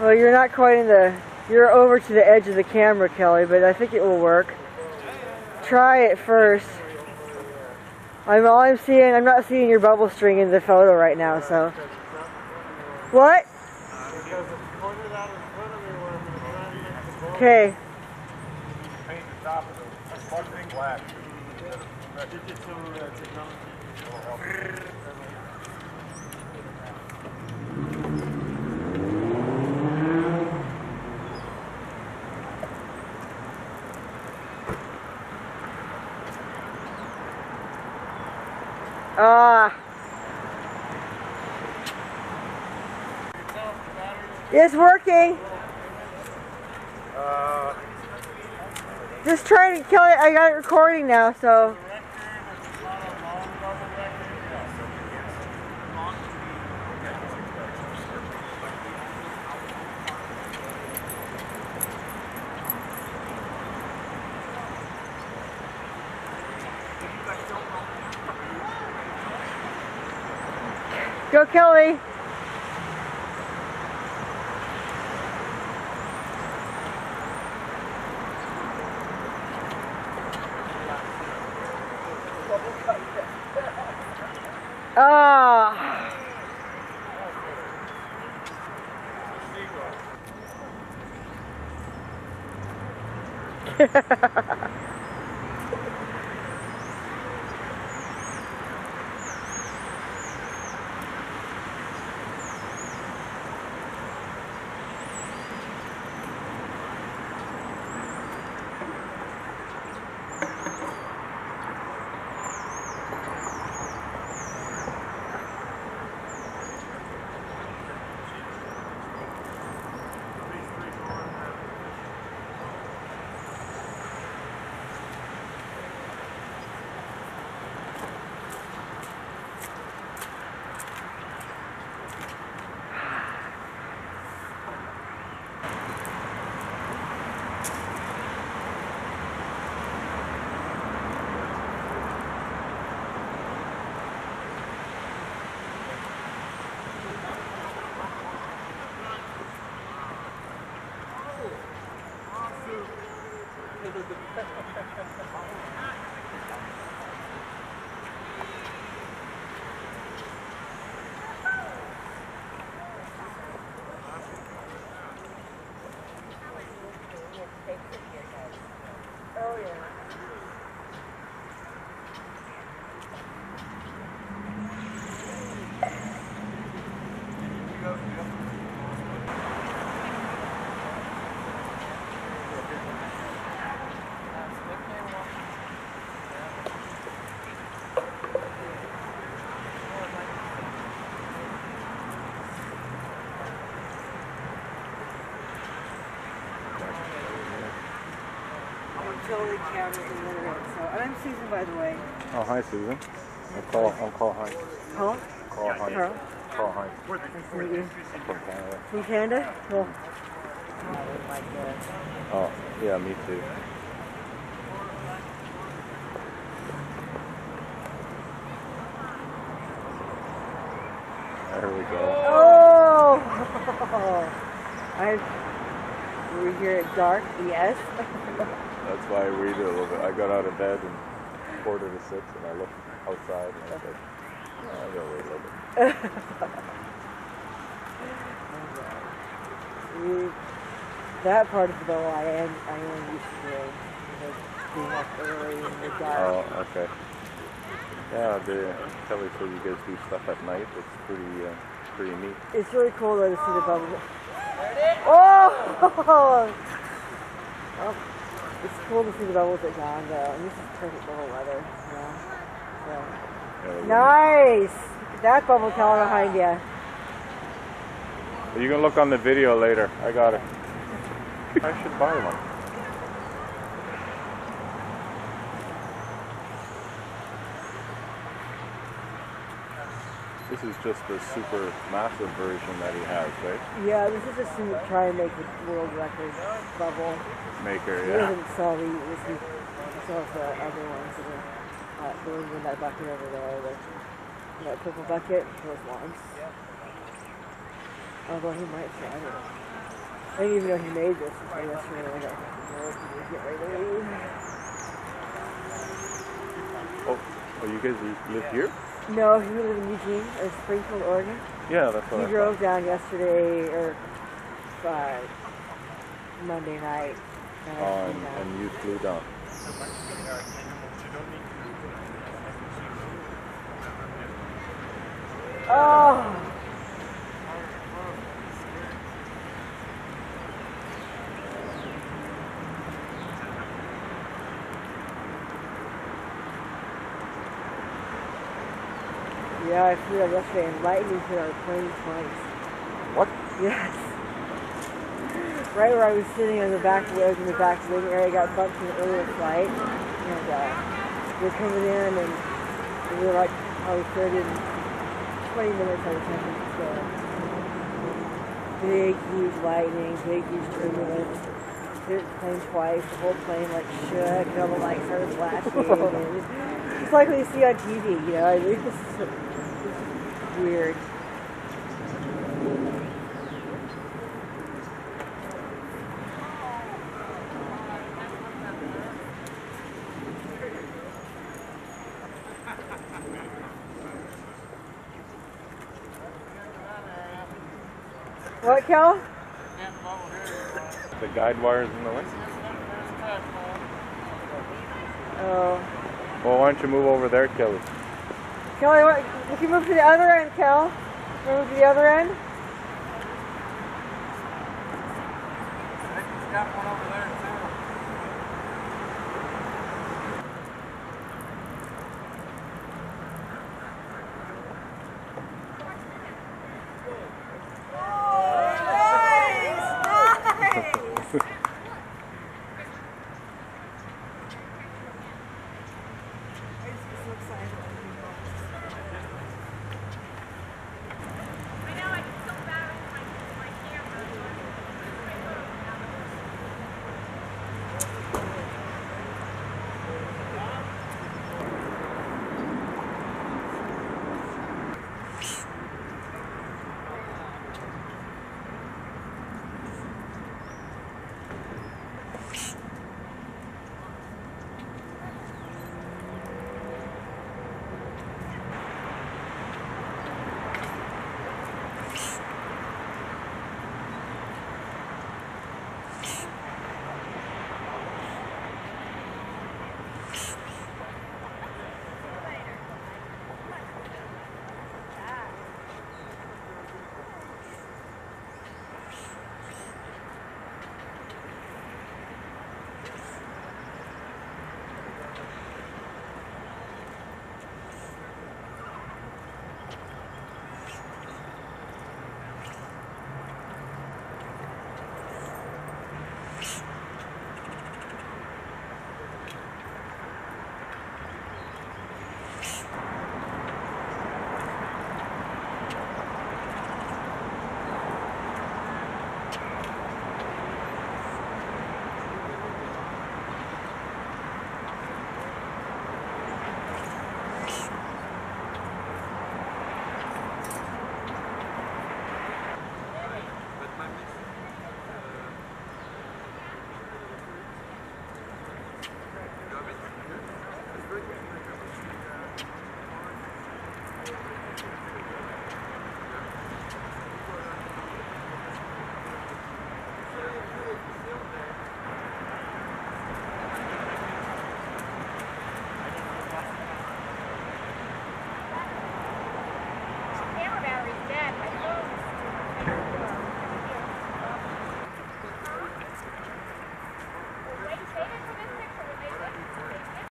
Well, you're not quite in the, you're over to the edge of the camera, Kelly, but I think it will work. Try it first. I'm all I'm seeing, I'm not seeing your bubble string in the photo right now, so. What? Okay. Ah. It's working. Uh, Just trying to kill it. I got it recording now, so. Go, Kelly. Ah. Oh yeah. Utility cameras and internet. So, I'm Susan, by the way. oh, hi, Susan. I'm Carl, I'm Carl Hines. Huh? Carl Hines. Carl. Carl Hines. Nice to meet you. I'm from Canada. From Canada? Cool. Oh, yeah, me too. There we go. Oh! I. We're here at dark, yes. That's why I read it a little bit. I got out of bed and quarter to six and I looked outside and I said, oh, I gotta wait a little bit. We- that part of the bow I am I am used to doing. Like being up early in the dark. Oh, okay. Yeah, the Kelly said you guys do stuff at night. It's pretty, uh, pretty neat. It's really cool though to see the bubbles. Oh! oh! It's cool to see the bubbles at dawn though. And this is perfect bubble weather. Yeah. So. Yeah, Nice! Look at that bubble tower behind you. You can look on the video later. I got it. I should buy one. This is just the super massive version that he has, right? Yeah, this is just to try and make the world record bubble. Maker, He yeah. doesn't sell the this he sells the other ones that are uh, the ones in that bucket over there, the that purple bucket, those ones. Although he might try it. I didn't even know he made this until yesterday. I got get ready to leave. Oh, oh, you guys live here? No, he lives in Eugene, or Springfield, Oregon. Yeah, that's what He I drove down yesterday, or uh, Monday night. and. Oh, flew and, down. and you flew down. Oh! Yeah, I flew out yesterday and lightning hit our plane twice. What? Yes. Right where I was sitting on the back row in the back wing area, I got bumped in an earlier flight, and uh, we're coming in, and we were like probably 30 and 20 minutes out of San Francisco. Big, huge lightning, big, huge turbulence. Hit the plane twice. The whole plane like shook, and all the lights started flashing. and it's like what you see on TV, you know. I mean, it's, it's weird. What, Cal? The guide wires in the way? Oh. Well, why don't you move over there, Kelly? Kelly, what, if you move to the other end, Kel. Move to the other end.